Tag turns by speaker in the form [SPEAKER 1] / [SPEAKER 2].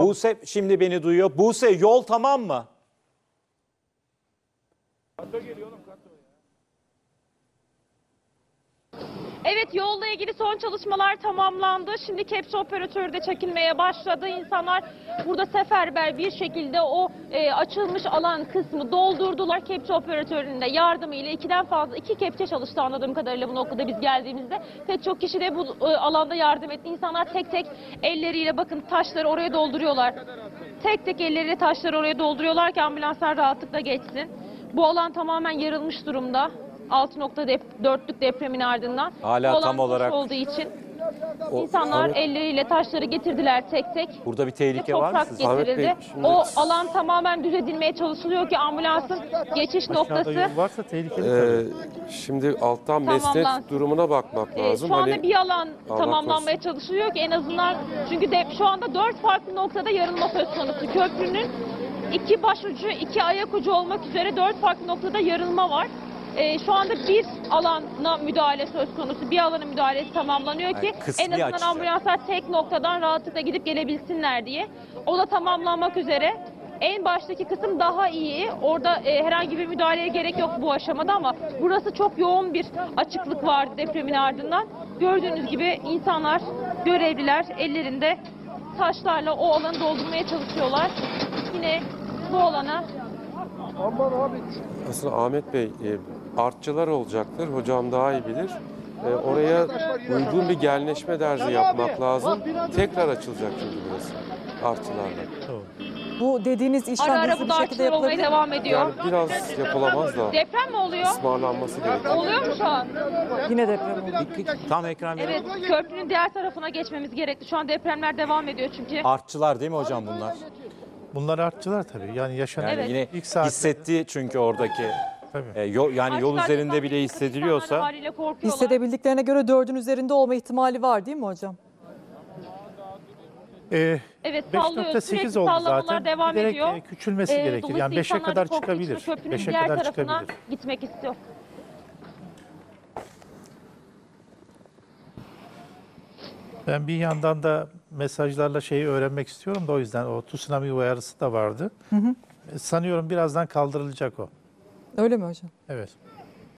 [SPEAKER 1] Buse şimdi beni duyuyor. Buse yol tamam mı?
[SPEAKER 2] Evet yolla ilgili son çalışmalar tamamlandı. Şimdi kepçe operatörü de çekilmeye başladı. İnsanlar burada seferber bir şekilde o e, açılmış alan kısmı doldurdular. Kepçe operatörünün de yardımıyla ikiden fazla iki kepçe çalıştı anladığım kadarıyla bu noktada biz geldiğimizde. Pek çok kişi de bu e, alanda yardım etti. İnsanlar tek tek elleriyle bakın taşları oraya dolduruyorlar. Tek tek elleriyle taşları oraya dolduruyorlar ki ambulanslar rahatlıkla geçsin. Bu alan tamamen yarılmış durumda. 6.4'lük depremin ardından.
[SPEAKER 1] Hala tam olarak-
[SPEAKER 2] olduğu için
[SPEAKER 3] O-
[SPEAKER 2] insanlar
[SPEAKER 3] Ahmet-
[SPEAKER 2] elleriyle taşları getirdiler tek tek.
[SPEAKER 1] Burada bir tehlike var mı
[SPEAKER 3] Bey,
[SPEAKER 2] getirildi.
[SPEAKER 3] şimdi-
[SPEAKER 2] O alan tamamen düz edilmeye çalışılıyor ki ambulansın geçiş
[SPEAKER 4] Aşağıda
[SPEAKER 2] noktası.
[SPEAKER 4] yol varsa tehlikeli
[SPEAKER 3] Ee,
[SPEAKER 4] tabii.
[SPEAKER 3] şimdi alttan mesnet durumuna bakmak
[SPEAKER 2] Ee,
[SPEAKER 3] lazım.
[SPEAKER 2] şu anda
[SPEAKER 3] Hani
[SPEAKER 2] bir alan
[SPEAKER 3] Allah
[SPEAKER 2] tamamlanmaya
[SPEAKER 3] korusun.
[SPEAKER 2] çalışılıyor ki en azından çünkü de, şu anda dört farklı noktada yarılma söz konusu. Köprünün iki başucu, iki ayak ucu olmak üzere dört farklı noktada yarılma var. Ee, şu anda bir alana müdahale söz konusu. Bir alana müdahalesi tamamlanıyor ki
[SPEAKER 1] Yani
[SPEAKER 2] en azından
[SPEAKER 1] açacak.
[SPEAKER 2] ambulanslar tek noktadan rahatlıkla gidip gelebilsinler diye. O da tamamlanmak üzere. En baştaki kısım daha iyi. Orada e, herhangi bir müdahaleye gerek yok bu aşamada ama burası çok yoğun bir açıklık vardı depremin ardından. Gördüğünüz gibi insanlar, görevliler ellerinde taşlarla o alanı doldurmaya çalışıyorlar. Yine bu alana
[SPEAKER 3] aslında Ahmet Bey e, artçılar olacaktır. Hocam daha iyi bilir. E, oraya uygun bir genleşme derzi yapmak lazım. Tekrar açılacak çünkü burası artçılarla.
[SPEAKER 5] Bu dediğiniz işlem
[SPEAKER 2] ara ara bu
[SPEAKER 5] şekilde
[SPEAKER 2] olmaya devam ediyor.
[SPEAKER 3] Yani biraz yapılamaz da
[SPEAKER 2] Deprem mi oluyor?
[SPEAKER 3] ısmarlanması gerekiyor.
[SPEAKER 2] Oluyor mu şu an?
[SPEAKER 5] Yine deprem oldu.
[SPEAKER 1] Tam ekran.
[SPEAKER 2] Evet, köprünün diğer tarafına geçmemiz gerekli. Şu an depremler devam ediyor çünkü.
[SPEAKER 1] Artçılar değil mi hocam bunlar?
[SPEAKER 4] Bunlar artçılar tabii. Yani yaşanan
[SPEAKER 1] Yani
[SPEAKER 2] Evet.
[SPEAKER 1] yine
[SPEAKER 4] ilk saat
[SPEAKER 1] hissetti çünkü oradaki
[SPEAKER 4] tabii.
[SPEAKER 1] e, yol, yani yol üzerinde bile
[SPEAKER 2] ediyor.
[SPEAKER 1] hissediliyorsa
[SPEAKER 2] İnsanlar haliyle korkuyorlar.
[SPEAKER 5] Hissedebildiklerine göre dördün üzerinde olma ihtimali var değil mi hocam?
[SPEAKER 4] Ee,
[SPEAKER 2] Evet sallıyor. Sürekli
[SPEAKER 4] 5.8 oldu
[SPEAKER 2] sallamalar
[SPEAKER 4] zaten.
[SPEAKER 2] devam
[SPEAKER 4] Giderek
[SPEAKER 2] ediyor.
[SPEAKER 4] e, küçülmesi
[SPEAKER 2] Ee,
[SPEAKER 4] gerekir. Yani
[SPEAKER 2] dolayısıyla
[SPEAKER 4] 5'e
[SPEAKER 2] insanlar
[SPEAKER 4] kadar çıkabilir.
[SPEAKER 2] Köprünün
[SPEAKER 4] 5'e
[SPEAKER 2] diğer
[SPEAKER 4] kadar
[SPEAKER 2] tarafına
[SPEAKER 4] çıkabilir.
[SPEAKER 2] gitmek istiyor.
[SPEAKER 4] Ben bir yandan da mesajlarla şeyi öğrenmek istiyorum da o yüzden o tsunami uyarısı da vardı. E, Sanıyorum birazdan kaldırılacak o.
[SPEAKER 5] Öyle mi hocam?
[SPEAKER 4] Evet.